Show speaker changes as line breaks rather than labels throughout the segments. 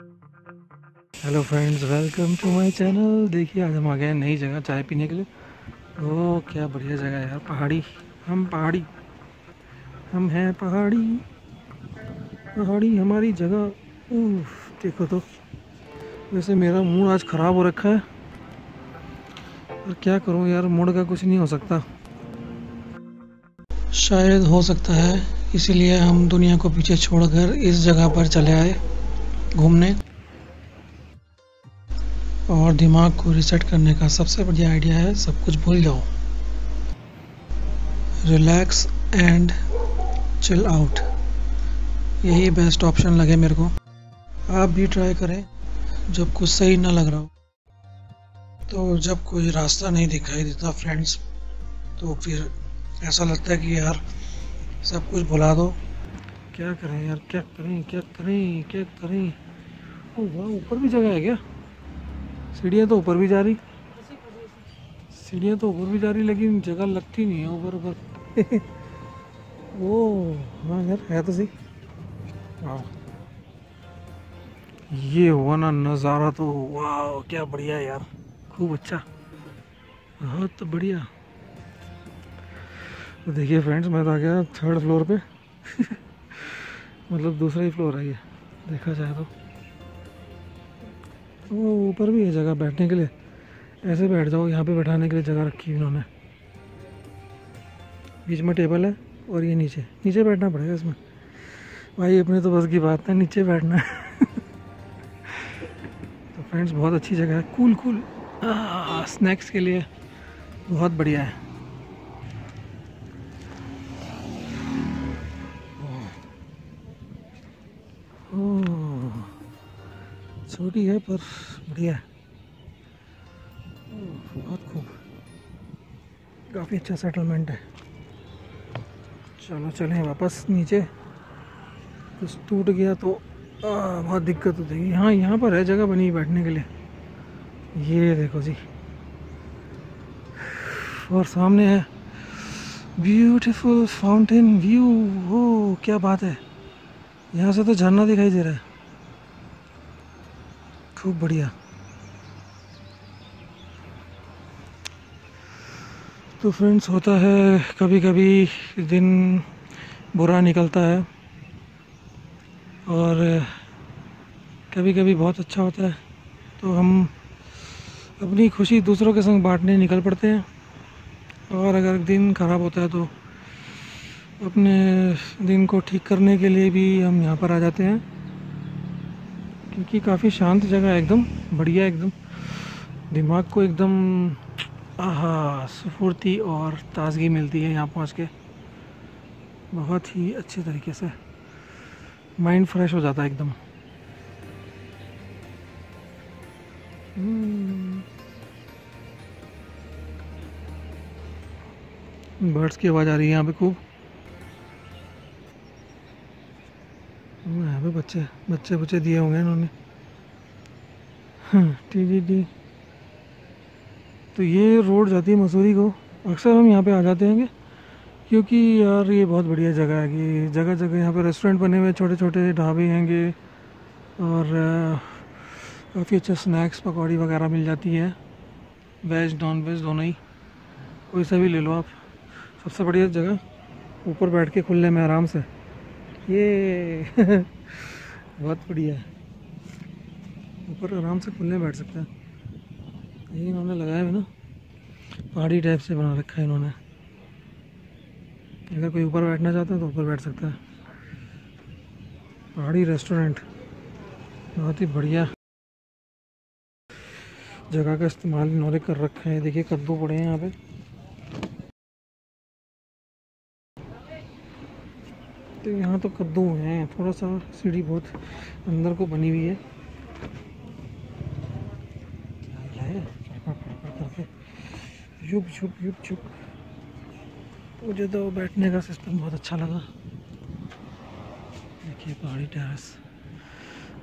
Hello friends welcome to my channel देखिए आज हम आ गए हैं नई जगह चाय पीने के लिए। ओ क्या बढ़िया जगह है यार पहाड़ी। हम पहाड़ी। हम हैं पहाड़ी। पहाड़ी हमारी जगह। उफ, देखो तो। वैसे मेरा मूड आज ख़राब हो रखा है। और क्या करूँ यार मूड का कुछ नहीं हो सकता। शायद हो सकता है इसीलिए हम दुनिया को पीछे छोड़कर इस जगह पर चले आए। घूमने। और दिमाग को रिसेट करने का सबसे बढ़िया आइडिया है, सब कुछ भूल जाओ। रिलैक्स एंड चिल आउट यही बेस्ट ऑप्शन लगे मेरे को। आप भी ट्राई करें, जब कुछ सही ना लग रहा हो। तो जब कोई रास्ता नहीं दिखाई देता फ्रेंड्स तो फिर ऐसा लगता है कि यार, सब कुछ भुला दो। क्या करें यार, क्या करें क्या करें क्या करें? ओ, वाह, ऊपर भी जगह है क्या? सीढ़ियाँ तो ऊपर भी जा रही। सीढ़ियाँ तो ऊपर भी जा रही, लेकिन जगह लगती नहीं है ऊपर ऊपर। ओ हाँ यार, है तो सही। वाह। ये हुआ ना नज़ारा तो वाह, क्या बढ़िया यार, खूब अच्छा। बहुत तो बढ़िया। तो देखिए फ्रेंड्स, मैं तो आ गया थर्ड फ्लोर पे? मतलब दूसरा ही फ्लोर है ये। देखा जाए तो। वो ऊपर भी है जगह बैठने के लिए। ऐसे बैठ जाओ, यहाँ पे बैठाने के लिए जगह रखी इन्होंने बीच में टेबल है और ये नीचे। नीचे बैठना पड़ेगा इसमें। भाई, अपने तो बस की बात है, नीचे बैठना है। तो फ्रेंड्स बहुत अच्छी जगह है। कूल कूल स्नैक्स के लिए बहुत बढ़िया है। छोटी है पर बढ़िया है। बहुत खूब। काफ़ी अच्छा सेटलमेंट है। चलो चलें वापस नीचे। कुछ टूट गया तो आ, बहुत दिक्कत हो जाएगी हाँ। यहाँ पर है जगह बनी बैठने के लिए। ये देखो जी। और सामने है। ब्यूटीफुल फाउंटेन व्यू हो क्या बात है। यहाँ से तो झरना दिखाई दे रहा है। खूब बढ़िया। तो फ्रेंड्स, होता है कभी कभी दिन बुरा निकलता है और कभी कभी बहुत अच्छा होता है। तो हम अपनी खुशी दूसरों के संग बांटने निकल पड़ते हैं और अगर दिन ख़राब होता है तो अपने दिन को ठीक करने के लिए भी हम यहाँ पर आ जाते हैं। क्योंकि काफ़ी शांत जगह है, एकदम बढ़िया, एकदम दिमाग को एकदम, आहा, स्फूर्ति और ताजगी मिलती है यहाँ पहुँच के। बहुत ही अच्छे तरीके से माइंड फ्रेश हो जाता है एकदम। बर्ड्स की आवाज़ आ रही है यहाँ पे खूब। पे बच्चे बच्चे बच्चे दिए होंगे इन्होंने। हाँ टी टी टी तो ये रोड जाती है मसूरी को। अक्सर हम यहाँ पे आ जाते हैं क्योंकि यार ये बहुत बढ़िया जगह है कि जगह जगह यहाँ पे रेस्टोरेंट बने हुए छोटे छोटे ढाबे हैंगे और काफ़ी अच्छा स्नैक्स पकौड़ी वगैरह मिल जाती है। वेज नॉन वेज दोनों ही। कोई सा भी ले लो आप। सबसे बढ़िया जगह ऊपर बैठ के खुले में आराम से। ये बहुत बढ़िया। है ऊपर आराम से खुलने बैठ सकते हैं। ये इन्होंने लगाया है ना। पहाड़ी टाइप से बना रखा है इन्होंने। अगर कोई ऊपर बैठना चाहता है तो ऊपर बैठ सकता है। पहाड़ी रेस्टोरेंट बहुत ही बढ़िया। जगह का इस्तेमाल इन्होंने कर रखा है। देखिए, कद्दू पड़े हैं यहाँ पे। तो यहाँ तो कद्दू हैं थोड़ा सा सीढ़ी बहुत अंदर को बनी हुई है। युप युप युप युप मुझे तो बैठने का सिस्टम बहुत अच्छा लगा। देखिए पहाड़ी टेरेस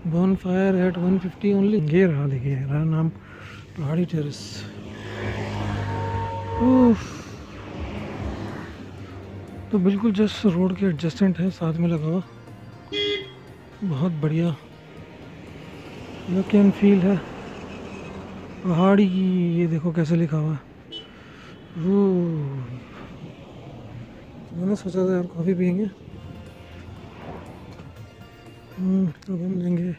बॉन फायर एट 150 ओनली ये रहा, देखिए, रहा नाम पहाड़ी टेरेस तो बिल्कुल जस्ट रोड के एडजस्टेंट है, साथ में लगा हुआ। बहुत बढ़िया। लुक एंड फील है। पहाड़ी की, ये देखो कैसे लिखा हुआ वो मैंने सोचा था यार कॉफ़ी पियेंगे। अब हम लेंगे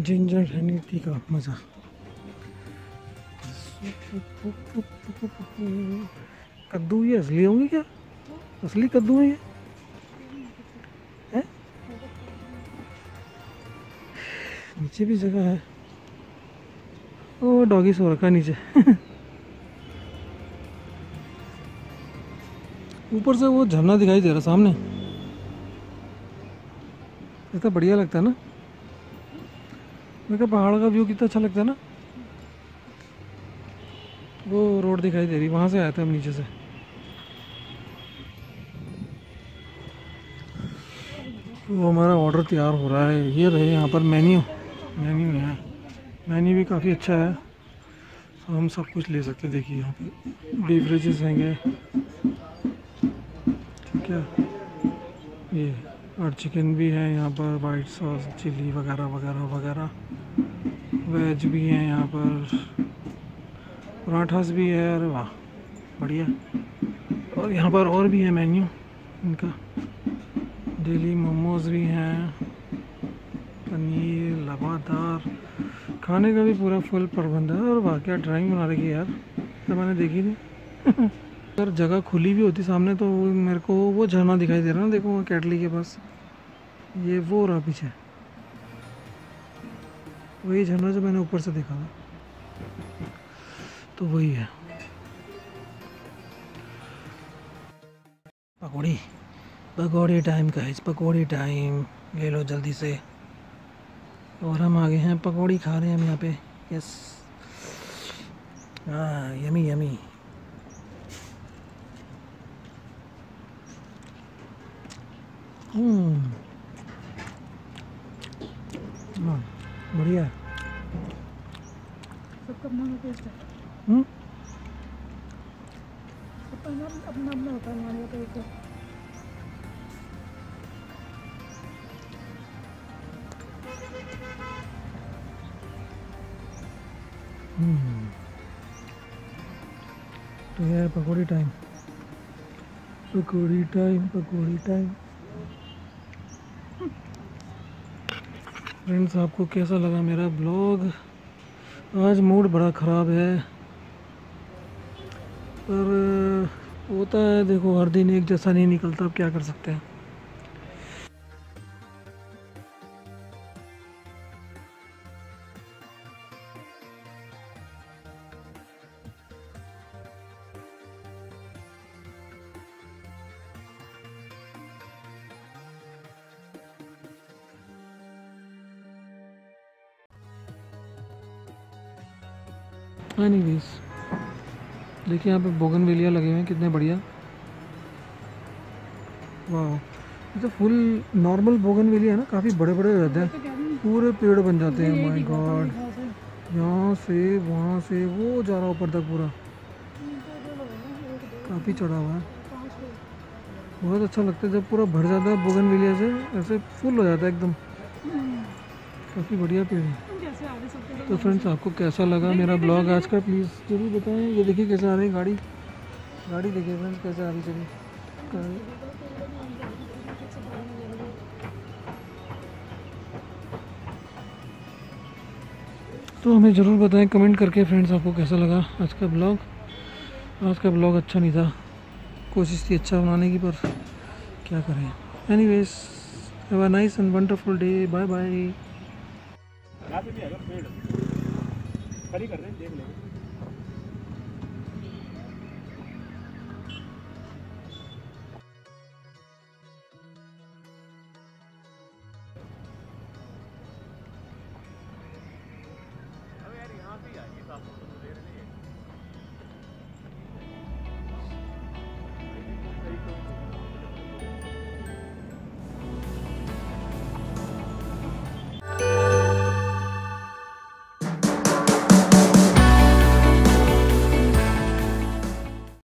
जिंजर हनी टी का मज़ा। कद्दू ये असली होंगे क्या? असली कद्दू है है? नीचे भी जगह है। ओ, डॉगी सो रखा नीचे। ऊपर से वो झरना दिखाई दे रहा सामने। इतना बढ़िया लगता है ना? मेरे को पहाड़ का व्यू कितना अच्छा लगता है ना? वो रोड दिखाई दे रही, वहाँ से आए थे हम नीचे से। वो हमारा ऑर्डर तैयार हो रहा है। ये रहे यहाँ पर मेन्यू मेन्यू है मेन्यू भी काफ़ी अच्छा है। तो हम सब कुछ ले सकते देखिए यहाँ पे बेवरेजेस हैंगे। ठीक है। ये और चिकन भी है यहाँ पर। वाइट सॉस चिली वगैरह वगैरह वगैरह। वेज भी है यहाँ पर। पराठास भी है। अरे वाह, बढ़िया। और यहाँ पर और भी है मेन्यू इनका। डेली मोमोज भी हैं, पनीर, लबादार। खाने का भी पूरा फुल प्रबंध है और वाह क्या ड्राइंग बना रही है यार। तो मैंने देखी थी अगर जगह खुली भी होती सामने तो मेरे को वो झरना दिखाई दे रहा ना, देखो कैटली के पास। ये वो रहा पीछे। वही झरना जो मैंने ऊपर से देखा था। तो वही है। पकौड़ी। पकौड़ी टाइम का है पकौड़ी टाइम ले लो जल्दी से। और हम आगे हैं पकौड़ी खा रहे हैं हम यहाँ पे। यस हाँ यमी यमी हम्म हाँ, बढ़िया।
सबका अपना
तो ये है पकौड़ी टाइम पकौड़ी टाइम पकौड़ी टाइम फ्रेंड्स, आपको कैसा लगा मेरा ब्लॉग आज मूड बड़ा ख़राब है। पर, होता है, देखो, हर दिन एक जैसा नहीं निकलता, अब क्या कर सकते हैं? एनीवेज देखिए यहाँ पे बोगनवेलिया लगे हुए हैं, कितने बढ़िया। वाह तो फुल नॉर्मल बोगनवेलिया है ना, काफ़ी बड़े बड़े रहते हैं। पूरे पेड़ बन जाते हैं। माय गॉड
यहाँ से।
वहाँ से, वो जा रहा ऊपर तक पूरा। काफ़ी चढ़ा हुआ है। बहुत अच्छा लगता है जब पूरा भर जाता है बोगनवेलिया से, ऐसे फुल हो जाता है एकदम। काफ़ी बढ़िया पेड़ है। तो फ्रेंड्स आपको कैसा लगा मेरा ब्लॉग आज का? प्लीज़ ज़रूर बताएँ। ये देखिए कैसे आ रही है गाड़ी। गाड़ी देखिए फ्रेंड्स कैसे आ रही चलिए तो हमें ज़रूर बताएँ कमेंट करके फ्रेंड्स आपको कैसा लगा आज का ब्लॉग आज का ब्लॉग अच्छा नहीं था। कोशिश थी अच्छा बनाने की पर क्या करें। Anyways have a nice and wonderful day bye bye
यहाँ पे भी है पेड़। खड़ी कर रहे हैं देख लेंगे।